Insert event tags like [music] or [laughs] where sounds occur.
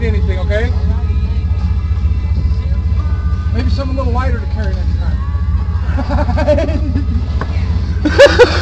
need anything, okay? Maybe something a little lighter to carry next time. [laughs] [laughs]